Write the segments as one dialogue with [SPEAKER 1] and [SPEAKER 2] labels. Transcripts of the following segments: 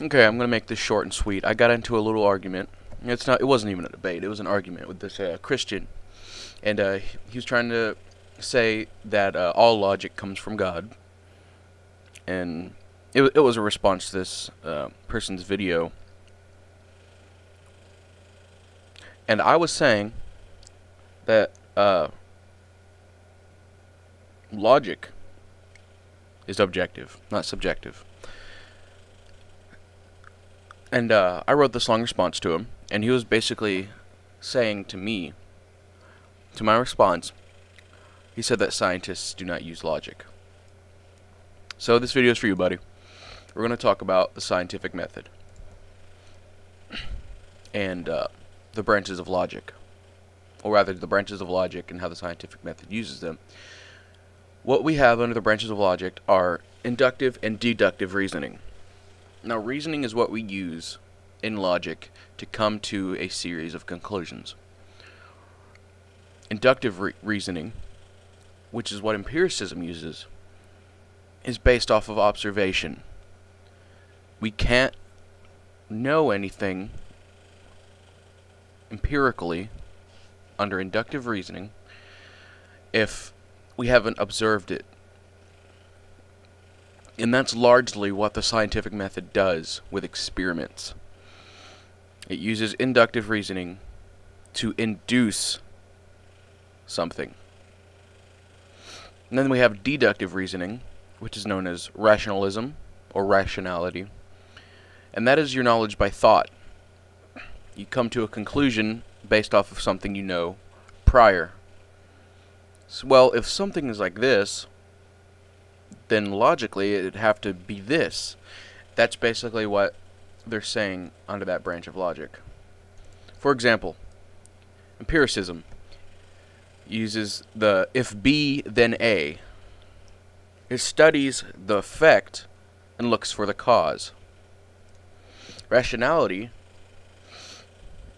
[SPEAKER 1] Okay, I'm gonna make this short and sweet. I got into a little argument. It's not. It wasn't even a debate. It was an argument with this uh, Christian, and uh, he was trying to say that uh, all logic comes from God, and it it was a response to this uh, person's video. And I was saying that uh, logic is objective, not subjective. And uh, I wrote this long response to him, and he was basically saying to me, to my response, he said that scientists do not use logic. So this video is for you, buddy. We're going to talk about the scientific method and uh, the branches of logic, or rather, the branches of logic and how the scientific method uses them. What we have under the branches of logic are inductive and deductive reasoning. Now, reasoning is what we use in logic to come to a series of conclusions. Inductive re reasoning, which is what empiricism uses, is based off of observation. We can't know anything empirically under inductive reasoning if we haven't observed it and that's largely what the scientific method does with experiments. It uses inductive reasoning to induce something. And then we have deductive reasoning, which is known as rationalism or rationality. And that is your knowledge by thought. You come to a conclusion based off of something you know prior. So, well, if something is like this, then logically it'd have to be this. That's basically what they're saying under that branch of logic. For example, empiricism uses the if B then A. It studies the effect and looks for the cause. Rationality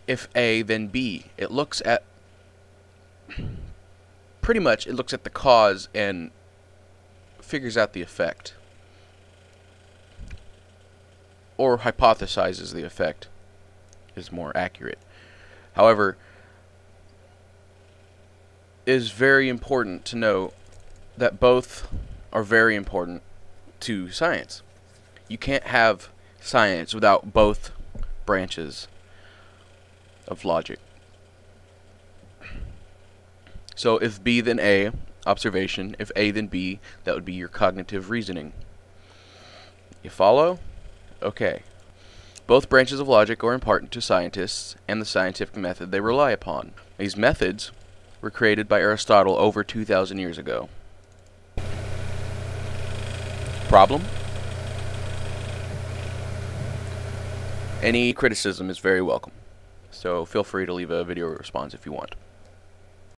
[SPEAKER 1] if A then B. It looks at pretty much it looks at the cause and figures out the effect. Or hypothesizes the effect is more accurate. However, it is very important to know that both are very important to science. You can't have science without both branches of logic. So if B then A, observation. If A, then B. That would be your cognitive reasoning. You follow? Okay. Both branches of logic are important to scientists and the scientific method they rely upon. These methods were created by Aristotle over 2,000 years ago. Problem? Any criticism is very welcome. So feel free to leave a video response if you want.